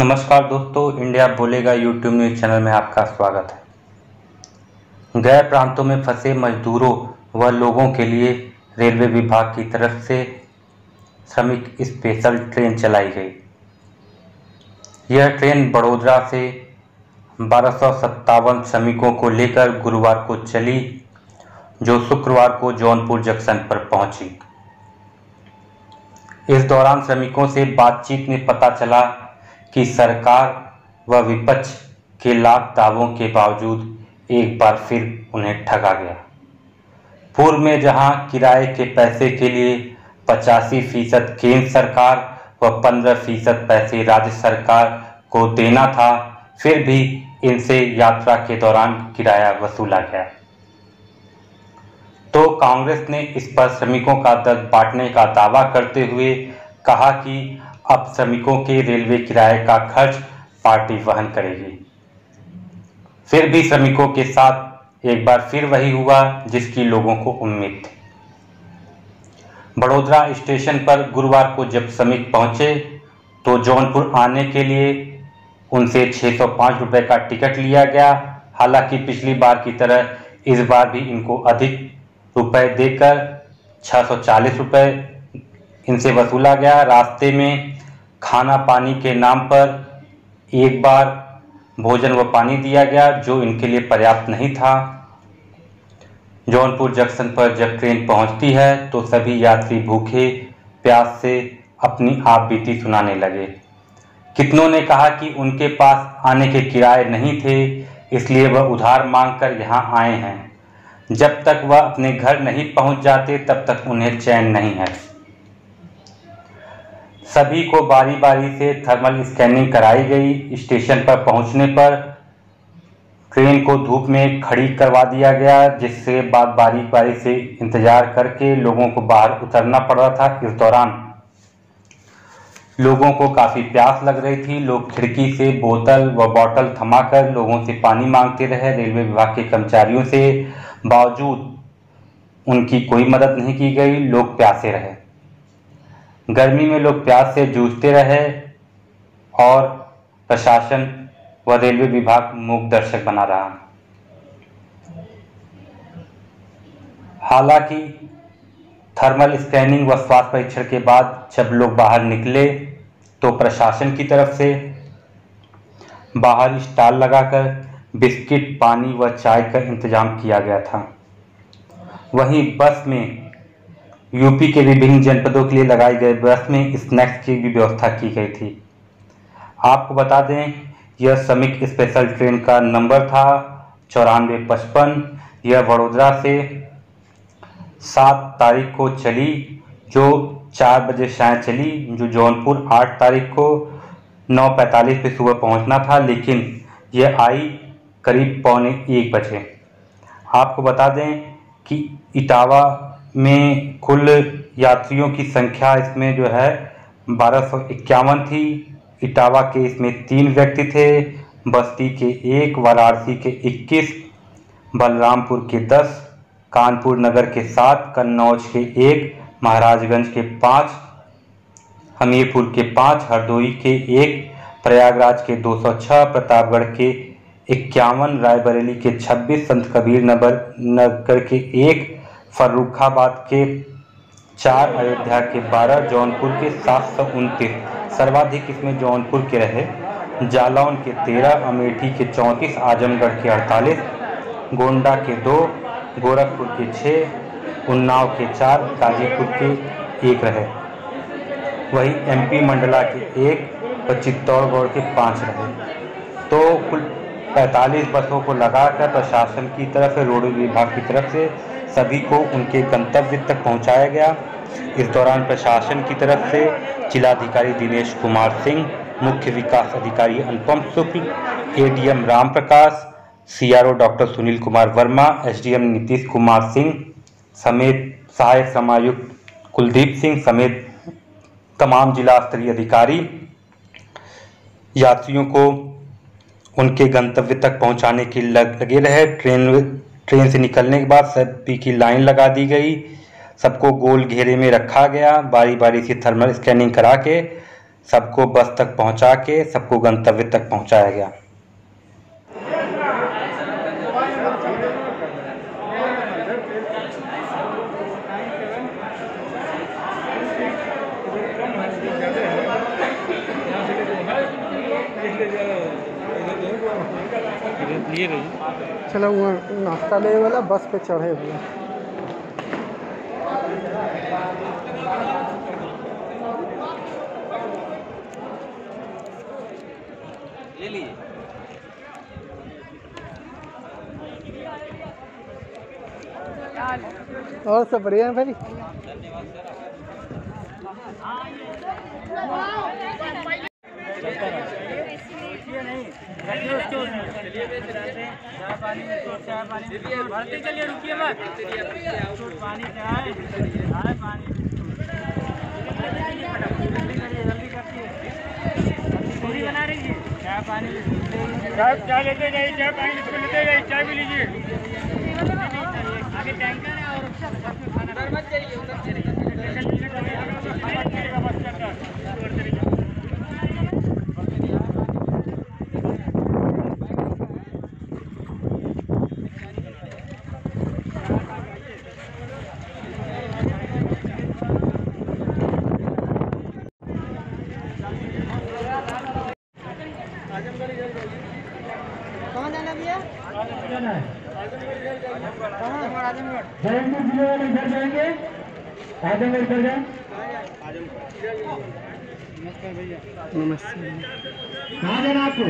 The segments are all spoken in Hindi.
नमस्कार दोस्तों, इंडिया बोलेगा यूट्यूब न्यूज़ चैनल में आपका स्वागत है। गैर प्रांतों में फंसे मजदूरों व लोगों के लिए रेलवे विभाग की तरफ़ से श्रमिक स्पेशल ट्रेन चलाई गई। यह ट्रेन बड़ोदरा से बारह श्रमिकों को लेकर गुरुवार को चली, जो शुक्रवार को जौनपुर जंक्शन पर पहुँची। इस दौरान श्रमिकों से बातचीत में पता चला कि सरकार व विपक्ष के लाख दावों के बावजूद एक बार फिर उन्हें ठगा गया। पूर्व में जहाँ किराए के पैसे के लिए पचासी फ़ीसद केंद्र सरकार व पंद्रह फ़ीसद पैसे राज्य सरकार को देना था, फिर भी इनसे यात्रा के दौरान किराया वसूला गया। तो कांग्रेस ने इस पर श्रमिकों का दर्द बांटने का दावा करते हुए कहा कि अब श्रमिकों के रेलवे किराए का खर्च पार्टी वहन करेगी। फिर भी श्रमिकों के साथ एक बार फिर वही हुआ जिसकी लोगों को उम्मीद थी। बड़ोदरा स्टेशन पर गुरुवार को जब श्रमिक पहुँचे तो जौनपुर आने के लिए उनसे 605 रुपए का टिकट लिया गया। हालाँकि पिछली बार की तरह इस बार भी इनको अधिक रुपए देकर 640 रुपए इनसे वसूला गया। रास्ते में खाना पानी के नाम पर एक बार भोजन व पानी दिया गया, जो इनके लिए पर्याप्त नहीं था। जौनपुर जंक्शन पर जब ट्रेन पहुँचती है तो सभी यात्री भूखे प्यास से अपनी आप बीती सुनाने लगे। कितनों ने कहा कि उनके पास आने के किराए नहीं थे, इसलिए वह उधार मांगकर यहाँ आए हैं। जब तक वह अपने घर नहीं पहुँच जाते, तब तक उन्हें चैन नहीं है। सभी को बारी बारी से थर्मल स्कैनिंग कराई गई। स्टेशन पर पहुँचने पर ट्रेन को धूप में खड़ी करवा दिया गया, जिससे बाद बारी बारी से इंतज़ार करके लोगों को बाहर उतरना पड़ रहा था इस दौरान। लोगों को काफ़ी प्यास लग रही थी। लोग खिड़की से बोतल व बॉटल थमाकर लोगों से पानी मांगते रहे। रेलवे विभाग के कर्मचारियों से बावजूद उनकी कोई मदद नहीं की गई। लोग प्यासे रहे। गर्मी में लोग प्यास से जूझते रहे और प्रशासन व रेलवे विभाग मूक दर्शक बना रहा। हालाँकि थर्मल स्कैनिंग व स्वास्थ्य परीक्षण के बाद जब लोग बाहर निकले तो प्रशासन की तरफ़ से बाहर स्टॉल लगाकर बिस्किट, पानी व चाय का इंतज़ाम किया गया था। वहीं बस में यूपी के विभिन्न जनपदों के लिए लगाई गए बस में स्नैक्स की भी व्यवस्था की गई थी। आपको बता दें, यह श्रमिक स्पेशल ट्रेन का नंबर था चौरानवे पचपन। यह वडोदरा से सात तारीख को चली, जो चार बजे शायद चली, जो जौनपुर आठ तारीख को नौ पैंतालीस पे सुबह पहुँचना था, लेकिन यह आई करीब पौने एक बजे। आपको बता दें कि इटावा में कुल यात्रियों की संख्या इसमें जो है बारह थी। इटावा के इसमें तीन व्यक्ति थे, बस्ती के एक, वाराणसी के इक्कीस, बलरामपुर के दस, कानपुर नगर के सात, कन्नौज के एक, महाराजगंज के पाँच, हमीरपुर के पाँच, हरदोई के एक, प्रयागराज के 206 प्रतापगढ़ के इक्यावन, रायबरेली के 26 संत कबीर नगर नगर के एक फर्रुखाबाद के चार अयोध्या के बारह, जौनपुर के सात सौ उनतीस, सर्वाधिक इसमें जौनपुर के रहे। जालौन के तेरह, अमेठी के चौंतीस, आजमगढ़ के अड़तालीस, गोंडा के दो, गोरखपुर के छः उन्नाव के चार, गाजीपुर के एक रहे। वही एमपी मंडला के एक और चित्तौड़गढ़ के पाँच रहे। तो कुल 45 बसों को लगाकर प्रशासन की तरफ़ से, रोड विभाग की तरफ़ से सभी को उनके गंतव्य तक पहुँचाया गया। इस दौरान प्रशासन की तरफ़ से जिलाधिकारी दिनेश कुमार सिंह, मुख्य विकास अधिकारी Anupam Shukla ADM Ram Prakash CRO doctor Sunil Kumar Verma, SDM Nitish Kumar Singh समेत सहायक समायुक्त कुलदीप सिंह समेत तमाम जिला स्तरीय अधिकारी, यात्रियों को उनके गंतव्य तक पहुँचाने के लगे रहे। ट्रेन ट्रेन से निकलने के बाद सभी की लाइन लगा दी गई। सबको गोल घेरे में रखा गया। बारी बारी से थर्मल स्कैनिंग करा के सबको बस तक पहुँचा के सबको गंतव्य तक पहुँचाया गया। चलो वो नाश्ता ले वाला बस पे चढ़े हुए। ले लीजिए और सब बढ़िया है भाई? बढ़ते चलिए रुकिए मत पानी चाय चाय पानी पूरी बना रही है चाय पानी लेते जाइए चाय पानी लेते जाइए चाय भी लीजिए आगे टैंकर है और उधर मत जाइए उधर चलिए बस चलता कहाँ जाना भैया आजमगढ़ आजमगढ़ जयपुर ज़िले वाले घर जाए। नमस्ते कहाँ जाना आपको।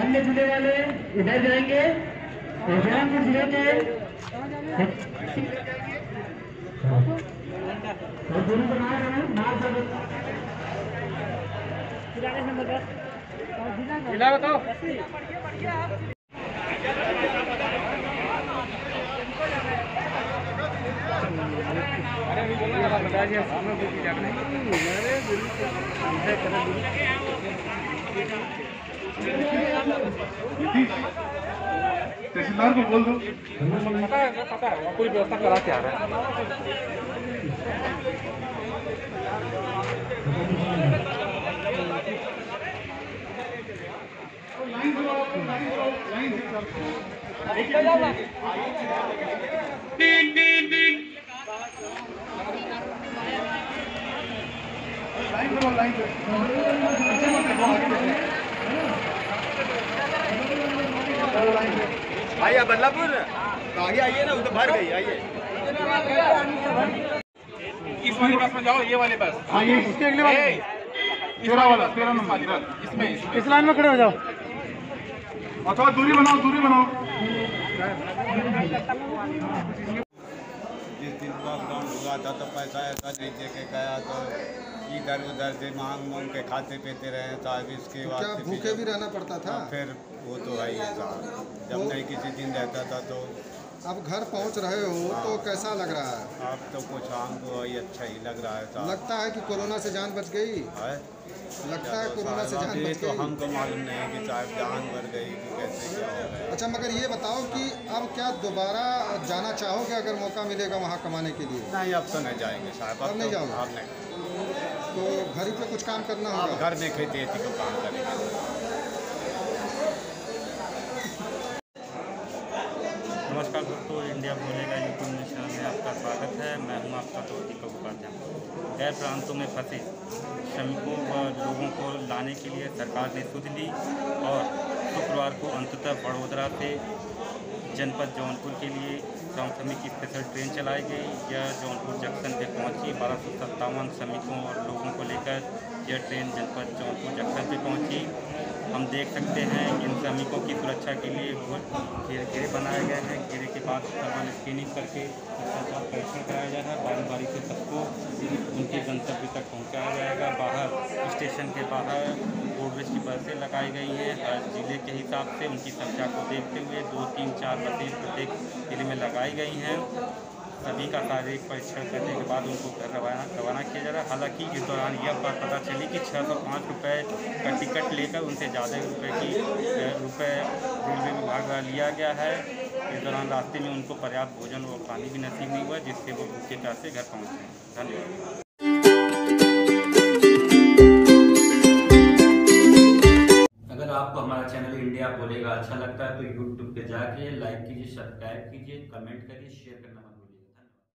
अन्य ज़िले वाले इधर जाएँगे और ज़िले के। बना रहे हैं सब। जिला बताओ। तहसीलदार को बोल दो। पता है पता है पूरी व्यवस्था करा के आ रहा है। लाइन। आइए बदलापुर? तो आगे आइए ना उधर भर गई आइए। इस वाली बस में जाओ ये वाली बस। हाँ ये इसके अगले वाले। तेरह वाला तेरह नंबर। इसमें इसमें। इस लाइन में खड़े हो जाओ। और थोड़ा दूरी बनाओ दूरी बनाओ। जिस दिन लॉकडाउन हुआ था तो पैसा ऐसा नहीं दे के गया तो इधर उधर से मांग मांग के खाते पीते रहे साहब इसके क्या बाद भूखे भी रहना पड़ता था? फिर वो तो है ही साहब जब नहीं किसी दिन रहता था तो अब घर पहुँच रहे हो तो कैसा लग रहा है? अब तो कुछ हमको वही अच्छा ही लग रहा है साहब। लगता है कि कोरोना से जान बच गई? है? लगता है तो कोरोना से जान बच तो गई? हमको मालूम नहीं कि साहब जान बच गई कि कैसे क्या हो अच्छा मगर ये बताओ कि अब क्या दोबारा जाना चाहोगे अगर मौका मिलेगा वहाँ कमाने के लिए? नहीं अब तो नहीं जाएँगे साहब अब नहीं तो- जाओगे? अब नहीं। तो घर ही पे कुछ काम करना होगा? घर में खेती काम करेंगे नमस्कार दोस्तों, इंडिया बोलेगा यूट्यूब चैनल में आपका स्वागत है। मैं हूँ आपका दोस्ती का उपाध्याय गैर प्रांतों में फंसे श्रमिकों व लोगों को लाने के लिए सरकार ने सुध ली और शुक्रवार को अंततः बड़ोदरा से जनपद जौनपुर के लिए श्रमिक स्पेशल ट्रेन चलाई गई। यह जौनपुर जंक्शन पे पहुँची। बारह सौ सत्तावन श्रमिकों और लोगों को लेकर यह ट्रेन जनपद जौनपुर जंक्शन पे पहुँची। हम देख सकते हैं, इन श्रमिकों की सुरक्षा के लिए घेरे घेरे बनाए गए हैं। घेरे के बाद थर्मल स्क्रीनिंग करके उसका परीक्षण कराया जा रहा है बारी बारी से सबको उनके गंतव्य तक पहुँचाया जाएगा। बाहर स्टेशन के बाहर की लगाई गई है। हर ज़िले के हिसाब से उनकी संख्या को देखते हुए दो, तीन, चार बसें प्रत्येक ज़िले में लगाई गई हैं। सभी का शारीरिक परीक्षण करने के बाद उनको घर रवाना रवाना किया जा रहा है। हालाँकि इस दौरान यह बात पता चली कि छः सौ पाँच रुपये का टिकट लेकर उनसे ज़्यादा रुपए की रुपये रेलवे विभाग द्वारा लिया गया है। इस दौरान रास्ते में उनको पर्याप्त भोजन और पानी भी नसीब नहीं हुआ, जिससे वो भूखे प्यासे घर पहुँचे। धन्यवाद। मीडिया बोलेगा अच्छा लगता है तो यूट्यूब पे जाके लाइक कीजिए सब्सक्राइब कीजिए कमेंट करिए शेयर करना